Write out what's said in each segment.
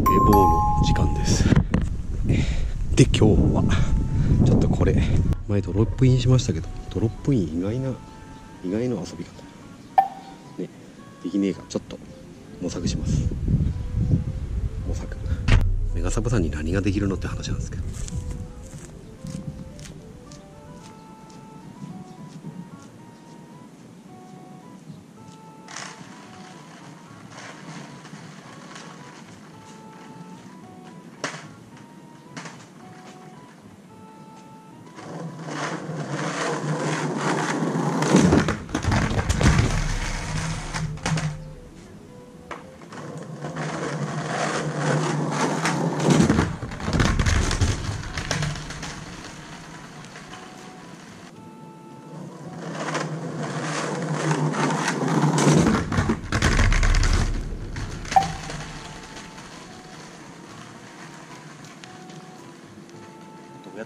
スケボーの時間です。で今日はちょっとこれ前ドロップインしましたけどドロップイン意外な意外な遊び方。ねできねえか。ちょっと模索します。模索。メガサブさんに何ができるのって話なんですけど。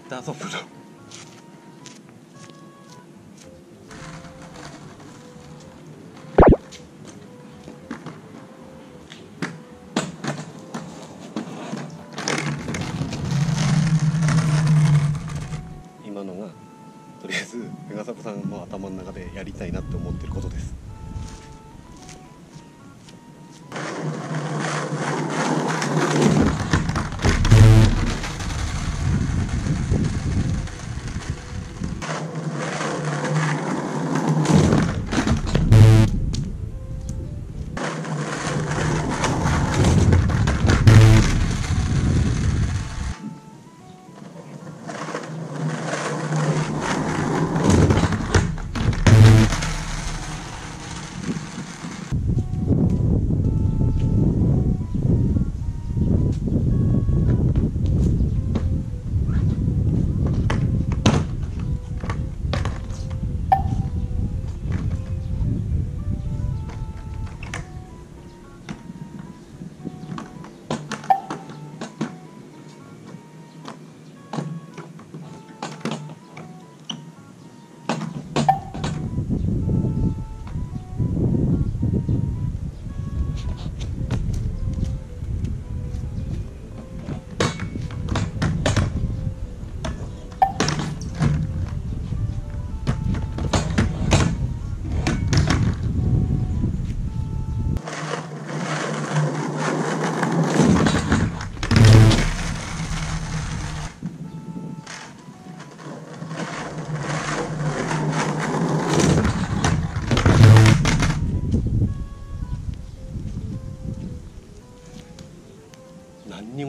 って遊ぶの今のがとりあえずメガサブさんの頭の中でやりたいなって思ってることです。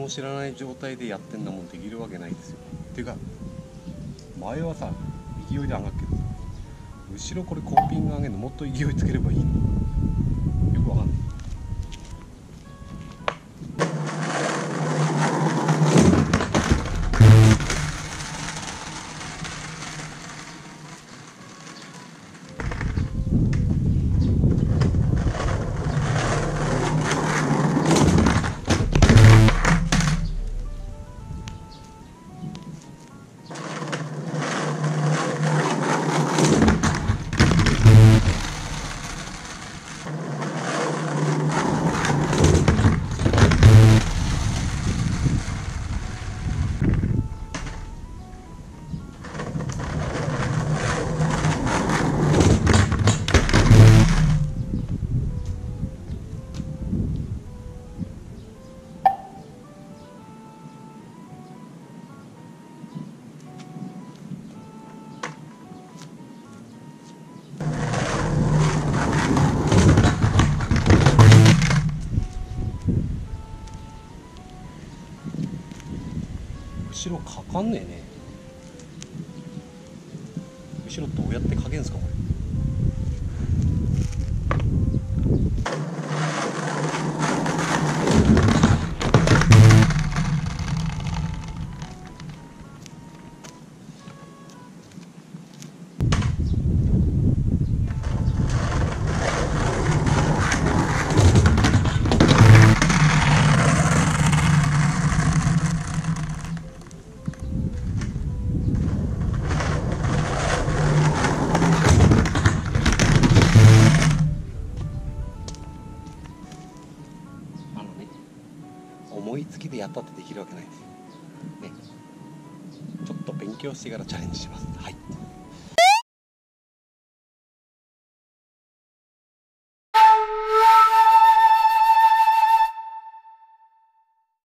も知らない状態でやってんだもんできるわけないですよ。っていうか前はさ勢いで上がっけど後ろこれコーピング上げるのもっと勢いつければいいの？後ろかかんねえね。後ろどうやってかけんすかこれ。思いつきでやったってできるわけないですよ。ね。ちょっと勉強してからチャレンジします。はい。